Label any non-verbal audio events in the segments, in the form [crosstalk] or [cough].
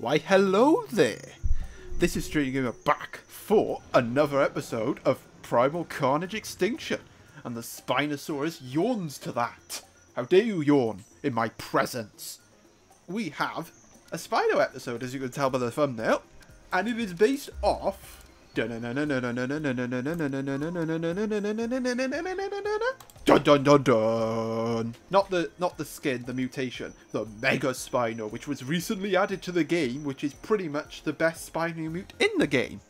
Why, hello there! This is Stranger Gamer back for another episode of Primal Carnage Extinction, and the Spinosaurus yawns to that. How dare you yawn in my presence? We have a Spino episode, as you can tell by the thumbnail, and it is based off Dun dun dun dun. Not the not the skin, the mutation, the Mega Spino, which was recently added to the game, which is pretty much the best Spino mute in the game.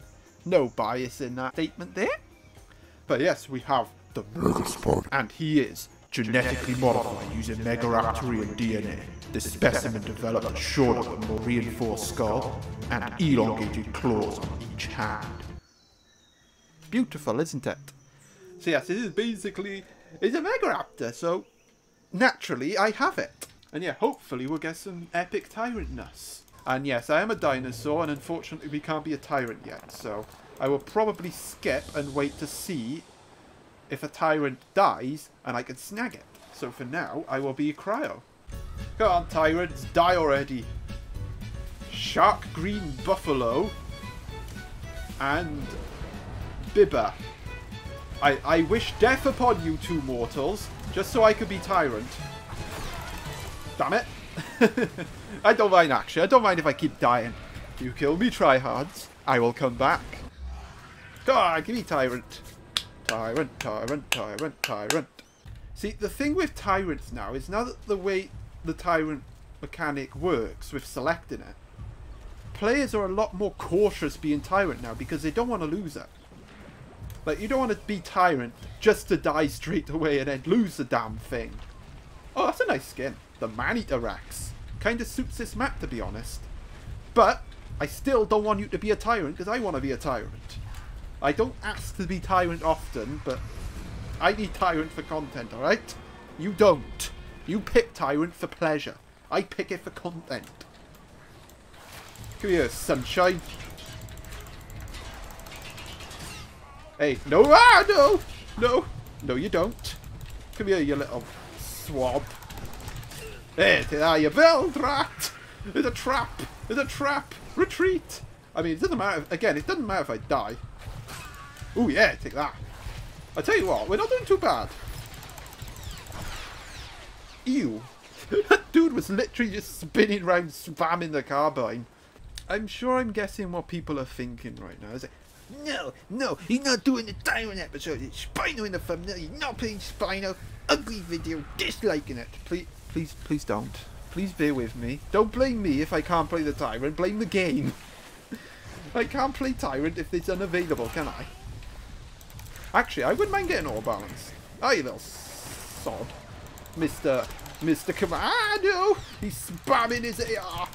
No bias in that statement there. But yes, we have the Mega Spino, and he is genetically modified using Megaraptoran DNA. The specimen developed a shorter, more reinforced skull and elongated claws on each hand. Beautiful, isn't it? So yes, this is basically it's a Megaraptor, so naturally I have it. And yeah, hopefully we'll get some epic tyrantness. And yes, I am a dinosaur, and unfortunately we can't be a tyrant yet, so I will probably skip and wait to see if a tyrant dies and I can snag it. So for now, I will be a cryo. Come on, tyrants, die already. Shark Green Buffalo and Bibba. I, I wish death upon you two mortals, just so I could be tyrant. Damn it. [laughs] I don't mind actually, I don't mind if I keep dying. You kill me, tryhards. I will come back. On, give me tyrant. Tyrant, tyrant, tyrant, tyrant. See, the thing with tyrants now is now that the way the tyrant mechanic works with selecting it, players are a lot more cautious being tyrant now because they don't want to lose it. Like, you don't want to be Tyrant just to die straight away and then lose the damn thing. Oh, that's a nice skin. The Man-Eater Rex. Kind of suits this map, to be honest. But, I still don't want you to be a Tyrant, because I want to be a Tyrant. I don't ask to be Tyrant often, but I need Tyrant for content, alright? You don't. You pick Tyrant for pleasure. I pick it for content. Come here, sunshine. Hey, no, ah, no, no, no, you don't. Come here, you little swab. Hey, there you build, rat. It's a trap. It's a trap. Retreat. I mean, it doesn't matter. If, again, it doesn't matter if I die. Oh yeah, take that. I tell you what, we're not doing too bad. Ew. that [laughs] dude was literally just spinning around, spamming the carbine. I'm sure I'm guessing what people are thinking right now. Is it, no, no, he's not doing the Tyrant episode. It's Spino in the thumbnail. He's not playing Spino. Ugly video. Disliking it. Please, please, please don't. Please bear with me. Don't blame me if I can't play the Tyrant. Blame the game. [laughs] I can't play Tyrant if it's unavailable, can I? Actually, I wouldn't mind getting all balanced. Oh, you little sod. Mr. Mr. Commando! He's spamming his AR!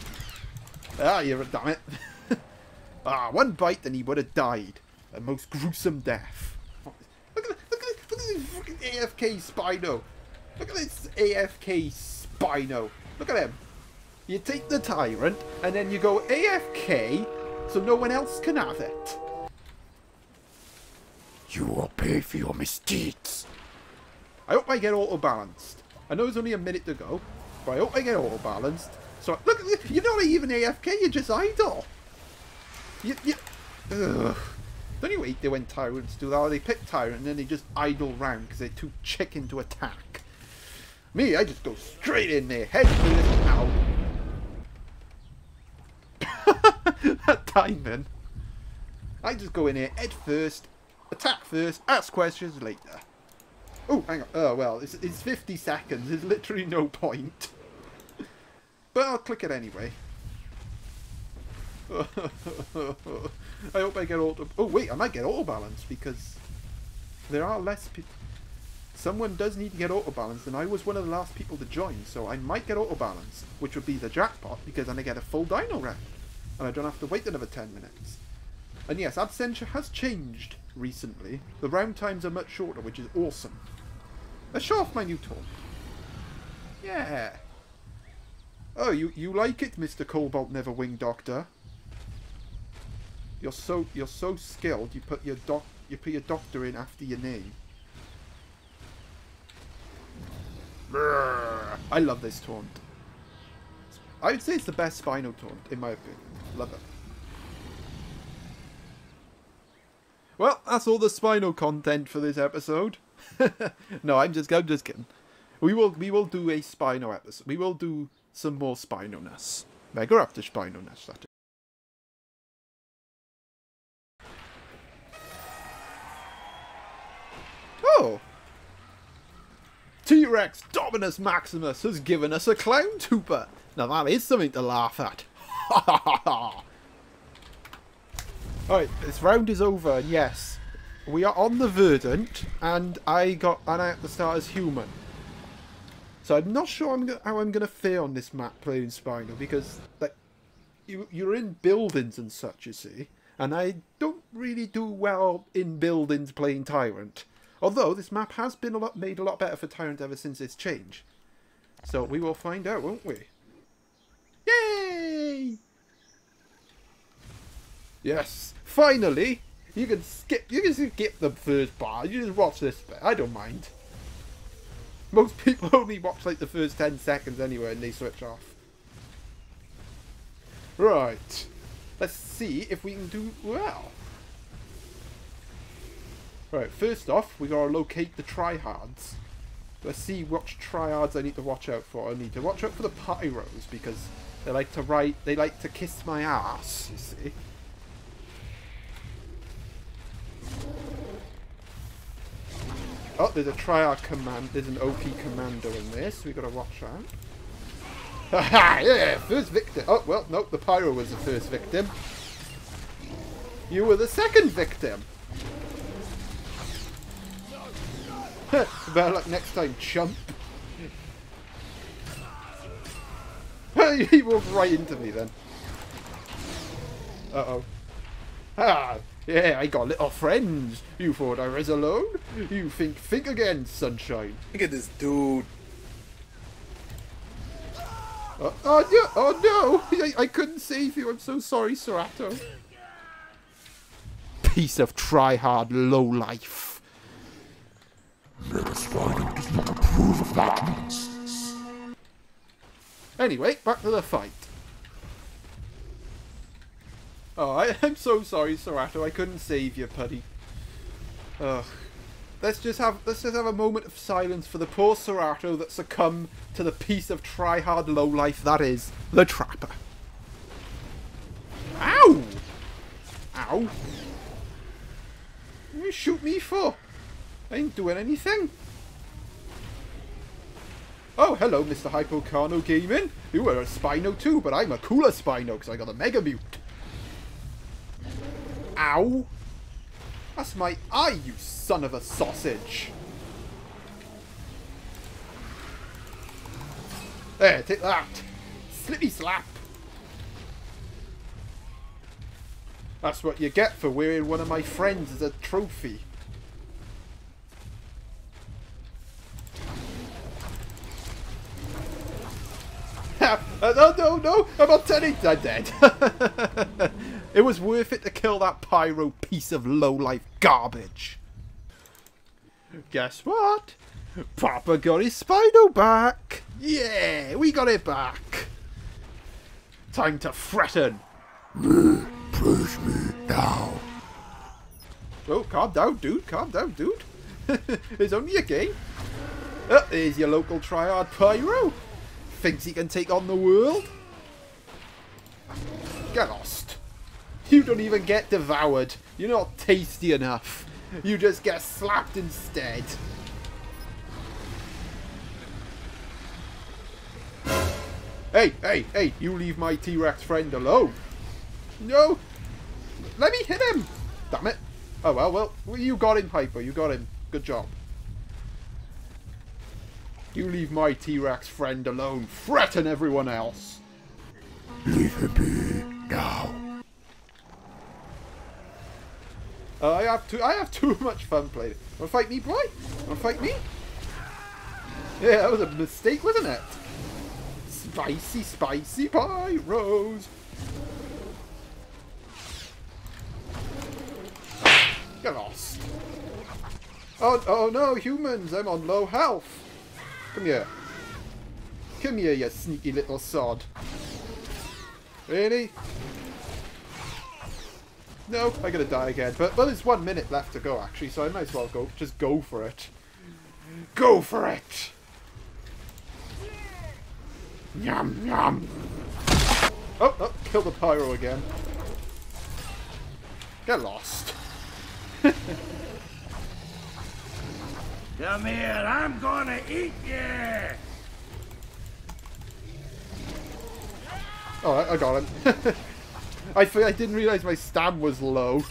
Ah, you're a damn it. [laughs] Ah, one bite and he would have died. A most gruesome death. Look at, look at, look at this AFK Spino. Look at this AFK Spino. Look at him. You take the Tyrant and then you go AFK so no one else can have it. You will pay for your misdeeds. I hope I get auto-balanced. I know it's only a minute to go, but I hope I get auto-balanced. So, look, you're not even AFK, you're just idle. You, you, ugh. Don't you hate they when tyrants do that? They pick tyrant and then they just idle round because they're too chicken to attack. Me, I just go straight in there, head first, ow. [laughs] that timing. I just go in here, head first, attack first, ask questions later. Oh, hang on. Oh, well, it's, it's 50 seconds. There's literally no point. [laughs] but I'll click it anyway. [laughs] I hope I get auto... Oh, wait, I might get auto balance because there are less people... Someone does need to get auto balance, and I was one of the last people to join, so I might get auto balance, which would be the jackpot because then I get a full dino round, and I don't have to wait another 10 minutes. And yes, Absentia has changed recently. The round times are much shorter, which is awesome. Let's show off my new tool. Yeah. Oh, you, you like it, Mr. Cobalt Neverwing Doctor? You're so you're so skilled. You put your doc you put your doctor in after your name. I love this taunt. I would say it's the best Spino taunt, in my opinion. Love it. Well, that's all the Spino content for this episode. [laughs] no, I'm just I'm just kidding. We will we will do a Spino episode. We will do some more Spino-ness. Megaraptor Spino-ness, that T-Rex Dominus Maximus has given us a clown tuber. Now that is something to laugh at. [laughs] Alright, this round is over, and yes, we are on the Verdant, and I got and I at the start as human. So I'm not sure I'm how I'm going to fare on this map playing Spino, because like you, you're in buildings and such, you see, and I don't really do well in buildings playing Tyrant. Although this map has been a lot made a lot better for Tyrant ever since its change. So we will find out, won't we? Yay! Yes, finally, you can skip. You can skip the first part. You just watch this bit. I don't mind. Most people [laughs] only watch like the first ten seconds anyway, and they switch off. Right, let's see if we can do well. Right, first off, we gotta locate the trihards. Let's see which triards I need to watch out for. I need to watch out for the pyros because they like to write. They like to kiss my ass. You see. Oh, there's a triad command. There's an OP commando in this. We gotta watch that. [laughs] Haha, yeah, first victim. Oh, well, nope, the pyro was the first victim. You were the second victim. Better luck next time, chump. [laughs] he walked right into me then. Uh-oh. Ah, yeah, I got little friends. You thought I was alone? You think, think again, sunshine. Look at this dude. Uh, oh, yeah, oh no! I, I couldn't save you. I'm so sorry, Serato. Piece of try-hard low-life. Megaspino does not approve of that nonsense. Anyway, back to the fight. Oh, I, [laughs] I'm so sorry, Serato. I couldn't save you, putty. Ugh. Let's just have let's just have a moment of silence for the poor Serato that succumbed to the piece of try-hard lowlife that is the Trapper. Ow! Ow! What you shoot me for? I ain't doing anything. Oh, hello, Mr. Hypocano Gaming. You were a Spino too, but I'm a cooler Spino because I got a Mega Mute. Ow! That's my eye, you son of a sausage! There, take that! Slippy slap! That's what you get for wearing one of my friends as a trophy. uh, no! I'm not telling I'm dead. [laughs] it was worth it to kill that pyro piece of low-life garbage. Guess what? Papa got his Spino back! Yeah, we got it back! Time to threaten! Praise me now. Oh, calm down, dude. Calm down, dude. [laughs] it's only a game. Oh, there's your local triad Pyro. Thinks he can take on the world? Get lost. You don't even get devoured. You're not tasty enough. You just get slapped instead. Hey, hey, hey, you leave my T-Rex friend alone. No. Let me hit him. Damn it. Oh, well, well, you got him, Hyper. You got him. Good job. You leave my T-Rex friend alone. Threaten everyone else. Leave him be now. Uh, I have too. I have too [laughs] much fun playing. Wanna fight me, boy? Wanna fight me? Yeah, that was a mistake, wasn't it? Spicy, spicy pyros. Get lost. Oh, oh no, humans! I'm on low health. Come here. Come here, you sneaky little sod. Really? No, I'm gonna die again. But well, there's one minute left to go actually, so I might as well go. Just go for it. Go for it. Yum yum. Oh, oh, kill the pyro again. Get lost. [laughs] Come here, I'm gonna eat you! Oh, I, I got him. [laughs] I, f- I didn't realize my stab was low.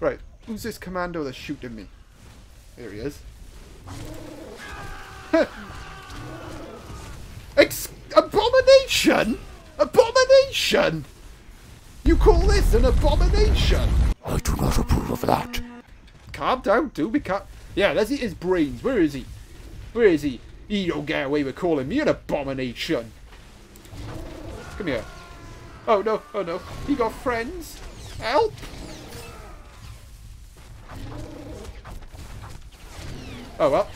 Right, who's this commando that's shooting me? There he is. Ex- abomination! Abomination! You call this an abomination? I do not approve of that. Calm down, dude. We can't. Yeah, let's eat his brains. Where is he? Where is he? He don't get away with calling me an abomination. Come here. Oh no, oh no. He got friends. Help! Oh well.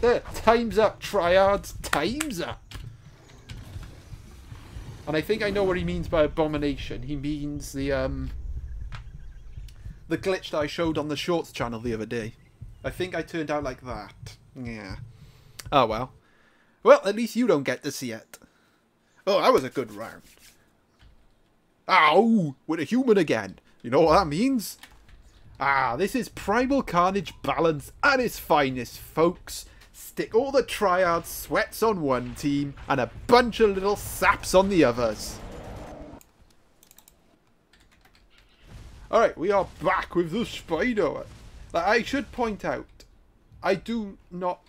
There, time's up, triads. Time's up. And I think I know what he means by abomination. He means the um the glitch that I showed on the Shorts channel the other day. I think I turned out like that. Yeah. Oh well. Well, at least you don't get to see it. Oh, that was a good round. Ow! With a human again. You know what that means? Ah, this is Primal Carnage balance at its finest, folks. Stick all the triad sweats on one team and a bunch of little saps on the others. Alright, we are back with the spider. I should point out, I do not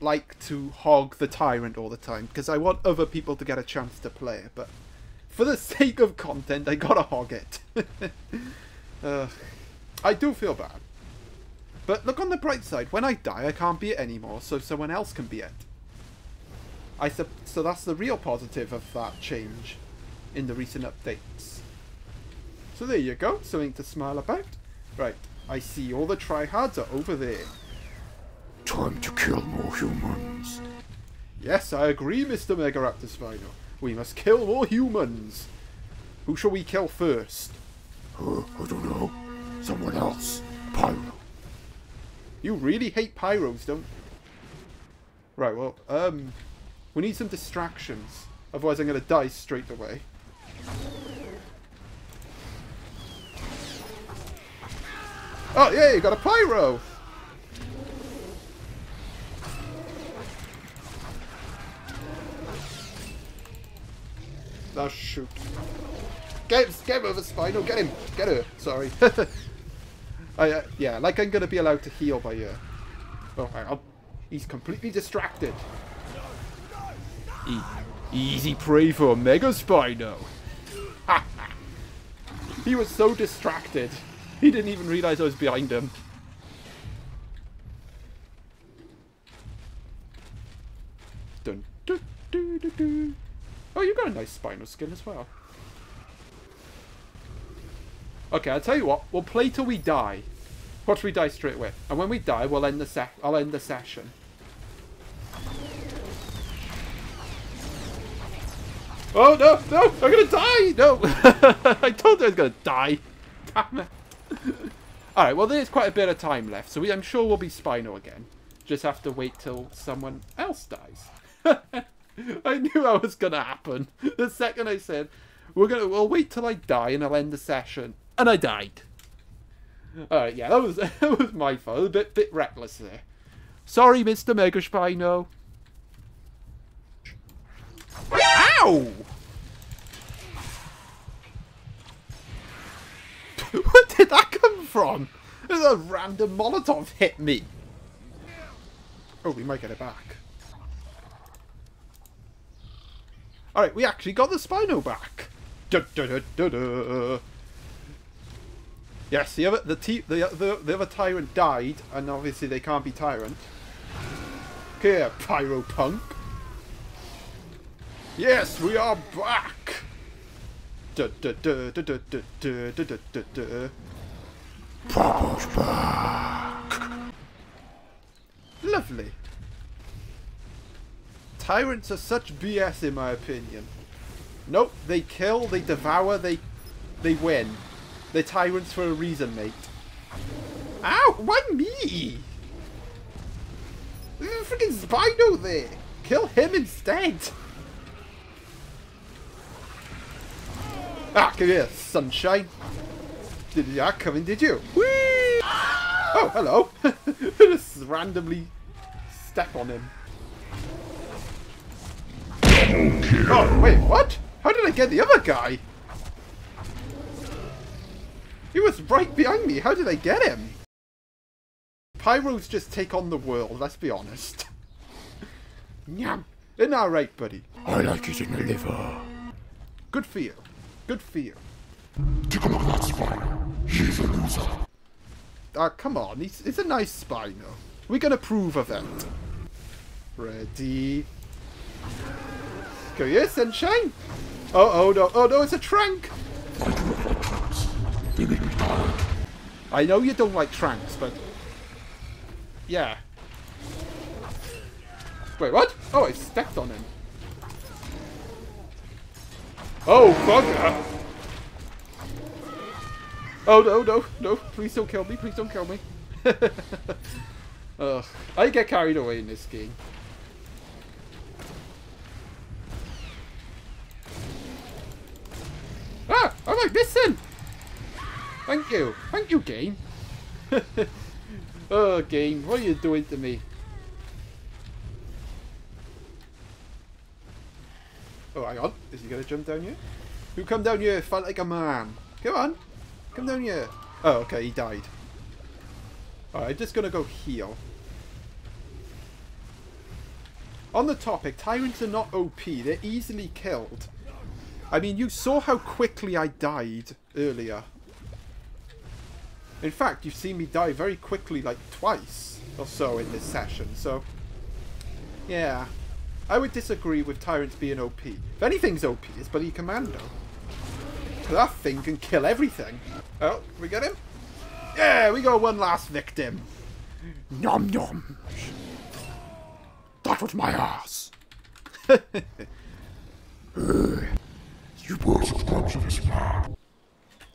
like to hog the Tyrant all the time, because I want other people to get a chance to play it, but for the [laughs] sake of content, I gotta hog it. [laughs] uh, I do feel bad. But look on the bright side, when I die, I can't be it anymore, so someone else can be it. I so that's the real positive of that change in the recent updates. So there you go, something to smile about. Right, I see all the tryhards are over there. Time to kill more humans. Yes, I agree, Mr. Megaraptor Spino. We must kill more humans. Who shall we kill first? Uh, I don't know. Someone else. Pyro. You really hate pyros, don't you? Right, well, um... We need some distractions. Otherwise I'm gonna die straight away. Oh, yeah, you got a pyro! Oh, shoot. Get, get over Spino, get him! Get her, sorry. [laughs] I, uh, yeah, like I'm gonna be allowed to heal by her. Oh, I'll, he's completely distracted. E easy prey for a Mega Spino. [laughs] he was so distracted. He didn't even realize I was behind him. Dun, dun, dun, dun, dun. Oh, you got a nice Spino skin as well. Okay, I'll tell you what. We'll play till we die. Watch we die straight away. And when we die, we'll end the se I'll end the session. Oh, no, no, I'm gonna die! No! [laughs] I told you I was gonna die. Damn it. Alright, well there's quite a bit of time left, so we, I'm sure we'll be Spino again. Just have to wait till someone else dies. [laughs] I knew that was gonna happen. The second I said, we're gonna, we'll wait till I die and I'll end the session. And I died. Alright, yeah, that was, [laughs] that was my fault. A bit, bit reckless there. Sorry, Mr. Mega Spino. Ow! [laughs] Where did that come from? A random Molotov hit me. Oh, we might get it back. Alright, we actually got the Spino back. Da, da, da. Yes, the other the, the the the other tyrant died, and obviously they can't be tyrant. Here, pyro punk. Yes, we are back. Da, Tyrants are such BS in my opinion. Nope, they kill, they devour, they they win. They're tyrants for a reason, mate. Ow! Why me? There's a freaking Spino there! Kill him instead! Ah, come here, sunshine. Did you not come in, did you? Whee! Oh, hello. [laughs] Just randomly step on him. Oh, wait, what? How did I get the other guy? He was right behind me. How did I get him? Pyros just take on the world, let's be honest. [laughs] Nyam. Isn't that right, buddy? I like it in the liver. Good for you. Good for you. Take a look at that Spino. He's a loser. Ah, come on. He's, it's a nice Spino. We're going to prove of it. Ready. Go here, sunshine. Oh, oh, no. Oh, no, it's a trank. I know you don't like tranks, but... Yeah. Wait, what? Oh, I stepped on him. Oh, bugger! Uh. Oh, no, no, no. Please don't kill me. Please don't kill me. [laughs] Ugh. I get carried away in this game. Ah! I missing? Thank you. Thank you, game. [laughs] oh, game. What are you doing to me? Oh, hang on. Is he going to jump down here? Who come down here? Fight like a man. Come on. Come down here. Oh, okay. He died. Alright, I'm just going to go heal. On the topic, Tyrants are not OP. They're easily killed. I mean, you saw how quickly I died earlier. In fact, you've seen me die very quickly, like twice or so in this session, so... Yeah. I would disagree with Tyrants being OP. If anything's OP, it's Bloody Commando. That thing can kill everything. Oh, we get him? Yeah, we got one last victim. Nom nom. That was my ass. [laughs] you will subscribe to this man.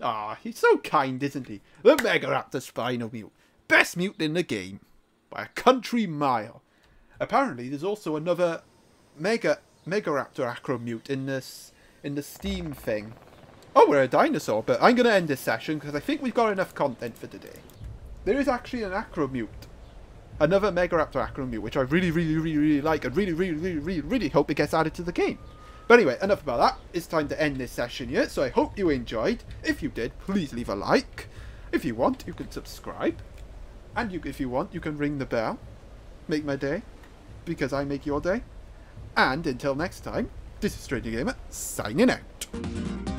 Ah, he's so kind, isn't he? The Megaraptor Spino Mute. Best mute in the game. By a country mile. Apparently, there's also another Mega Megaraptor Acro Mute in this in the Steam thing. Oh, we're a dinosaur, but I'm going to end this session because I think we've got enough content for today. There is actually an Acro Mute. Another Megaraptor Acro Mute, which I really, really, really, really like and really, really, really, really, really hope it gets added to the game. But anyway, enough about that. It's time to end this session here, so I hope you enjoyed. If you did, please leave a like. If you want, you can subscribe. And you, if you want, you can ring the bell. Make my day. Because I make your day. And until next time, this is Stranger Gamer, signing out.